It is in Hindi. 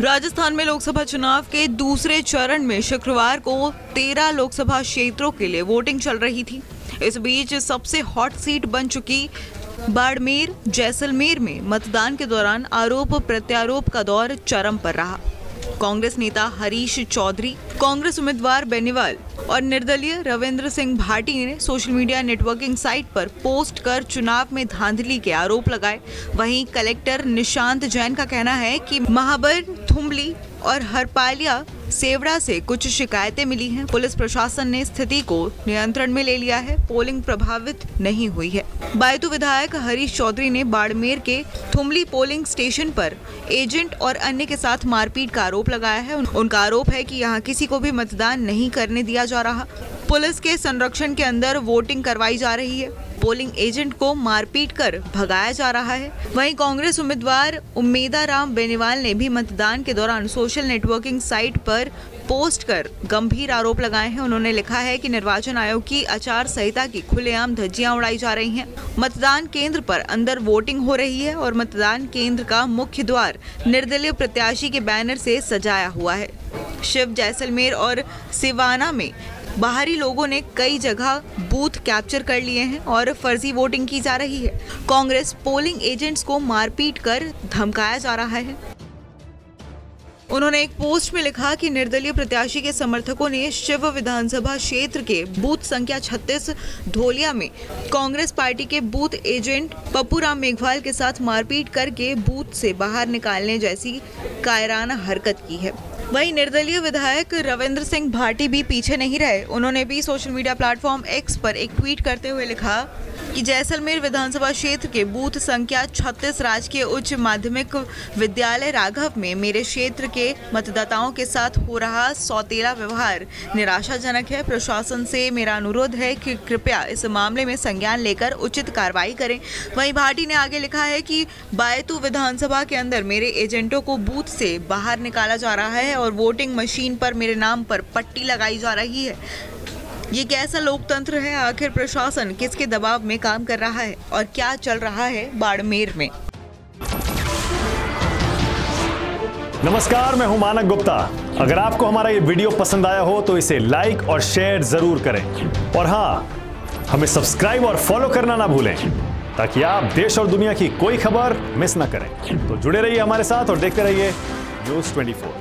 राजस्थान में लोकसभा चुनाव के दूसरे चरण में शुक्रवार को तेरह लोकसभा क्षेत्रों के लिए वोटिंग चल रही थी। इस बीच सबसे हॉट सीट बन चुकी बाड़मेर, जैसलमेर में मतदान के दौरान आरोप प्रत्यारोप का दौर चरम पर रहा। कांग्रेस नेता हरीश चौधरी, कांग्रेस उम्मीदवार बेनीवाल और निर्दलीय रविंद्र सिंह भाटी ने सोशल मीडिया नेटवर्किंग साइट पर पोस्ट कर चुनाव में धांधली के आरोप लगाए। वहीं कलेक्टर निशांत जैन का कहना है कि महाबर थुम्बली और हरपालिया सेवड़ा से कुछ शिकायतें मिली हैं। पुलिस प्रशासन ने स्थिति को नियंत्रण में ले लिया है। पोलिंग प्रभावित नहीं हुई है। बायतू विधायक हरीश चौधरी ने बाड़मेर के थुमली पोलिंग स्टेशन पर एजेंट और अन्य के साथ मारपीट का आरोप लगाया है। उनका आरोप है कि यहाँ किसी को भी मतदान नहीं करने दिया जा रहा। पुलिस के संरक्षण के अंदर वोटिंग करवाई जा रही है। पोलिंग एजेंट को मारपीट कर भगाया जा रहा है। वहीं कांग्रेस उम्मीदवार उम्मीदा राम बेनीवाल ने भी मतदान के दौरान सोशल नेटवर्किंग साइट पर पोस्ट कर गंभीर आरोप लगाए हैं। उन्होंने लिखा है कि निर्वाचन आयोग की आचार संहिता की खुलेआम धज्जियाँ उड़ाई जा रही हैं। मतदान केंद्र पर अंदर वोटिंग हो रही है और मतदान केंद्र का मुख्य द्वार निर्दलीय प्रत्याशी के बैनर से सजाया हुआ है। शिव जैसलमेर और सिवाना में बाहरी लोगों ने कई जगह बूथ कैप्चर कर लिए हैं और फर्जी वोटिंग की जा रही है। कांग्रेस पोलिंग एजेंट्स को मारपीट कर धमकाया जा रहा है। उन्होंने एक पोस्ट में लिखा कि निर्दलीय प्रत्याशी के समर्थकों ने शिव विधानसभा क्षेत्र के बूथ संख्या 36 धोलिया में कांग्रेस पार्टी के बूथ एजेंट पप्पूराम मेघवाल के साथ मारपीट करके बूथ से बाहर निकालने जैसी कायराना हरकत की है। वहीं निर्दलीय विधायक रविंद्र सिंह भाटी भी पीछे नहीं रहे। उन्होंने भी सोशल मीडिया प्लेटफॉर्म एक्स पर एक ट्वीट करते हुए लिखा कि जैसलमेर विधानसभा क्षेत्र के बूथ संख्या 36 राजकीय उच्च माध्यमिक विद्यालय राघव में मेरे क्षेत्र के मतदाताओं के साथ हो रहा सौतेला व्यवहार। निराशाजनक है, प्रशासन से मेरा अनुरोध है कि कृपया इस मामले में संज्ञान लेकर उचित कार्रवाई करें। वहीं भाटी ने आगे लिखा है कि बायतू विधानसभा के अंदर मेरे एजेंटों को बूथ से बाहर निकाला जा रहा है और वोटिंग मशीन पर मेरे नाम पर पट्टी लगाई जा रही है। ये कैसा लोकतंत्र है? आखिर प्रशासन किसके दबाव में काम कर रहा है? और क्या चल रहा है बाड़मेर में? नमस्कार, मैं हूँ मानक गुप्ता। अगर आपको हमारा ये वीडियो पसंद आया हो तो इसे लाइक और शेयर ज़रूर करें। और हाँ हमें सब्सक्राइब और फॉलो करना ना भूलें, ताकि आप देश और दुनिया की कोई खबर मिस ना करें। तो जुड़े रहिए हमारे साथ और देखते रहिए न्यूज़ 24